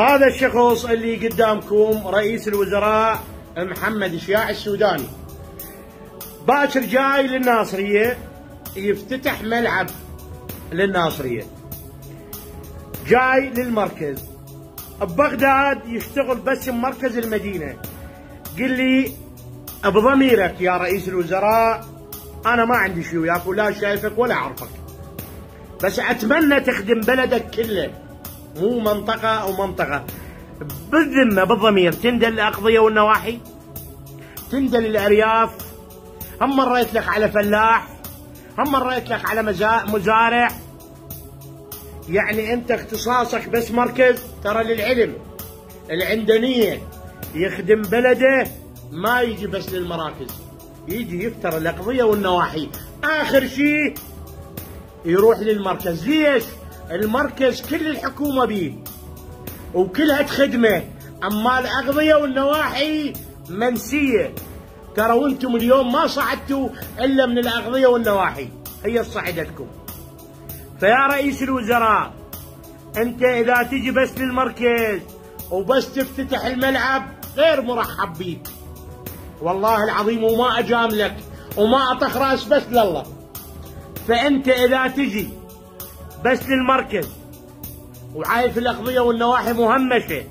هذا الشخص اللي قدامكم رئيس الوزراء محمد شياع السوداني. باكر جاي للناصرية يفتتح ملعب للناصرية. جاي للمركز. ببغداد يشتغل بس بمركز المدينة. قل لي بضميرك يا رئيس الوزراء أنا ما عندي شيء وياك ولا شايفك ولا أعرفك. بس أتمنى تخدم بلدك كله. مو منطقة أو منطقة. بالذمة بالضمير. تندل الأقضية والنواحي. تندل الأرياف. هم مريت لك على فلاح؟ هم مريت لك على مزارع؟ يعني أنت اختصاصك بس مركز؟ ترى للعلم. العندنية. يخدم بلده ما يجي بس للمراكز. يجي يفتر الأقضية والنواحي. آخر شيء يروح للمركز. ليش؟ المركز كل الحكومة بيه وكلها تخدمه أما الأقضية والنواحي منسية. ترى وأنتم اليوم ما صعدتوا إلا من الأقضية والنواحي هي صعدتكم. فيا رئيس الوزراء أنت إذا تجي بس للمركز وبس تفتتح الملعب غير مرحب بيك. والله العظيم وما أجاملك وما أطخ رأس بس لله. فأنت إذا تجي بس للمركز. وعايف الأقضية والنواحي مهمشة.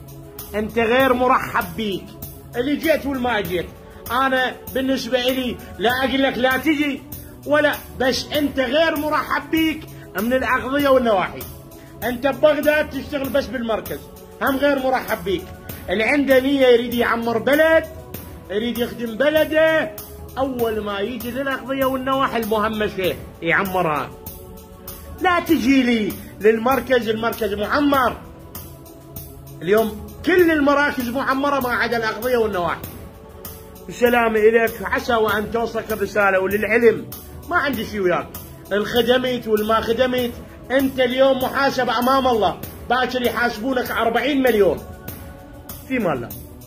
أنت غير مرحب بيك. اللي جيت والما جيت. أنا بالنسبة لي لا أقول لك لا تجي ولا بس أنت غير مرحب بيك من الأقضية والنواحي. أنت ببغداد تشتغل بس بالمركز هم غير مرحب بيك. اللي عنده نية يريد يعمر بلد يريد يخدم بلده أول ما يجي للاقضيه والنواحي المهمشة يعمرها. لا تجي لي للمركز المركز معمر. اليوم كل المراكز معمرة ما عدا الاقضيه والنواحي. السلام إليك عسى وأن توصلك الرساله وللعلم. ما عندي شيء وياك. الخدمت والما خدمت أنت اليوم محاسب أمام الله. باكر يحاسبونك 40 مليون. في مال الله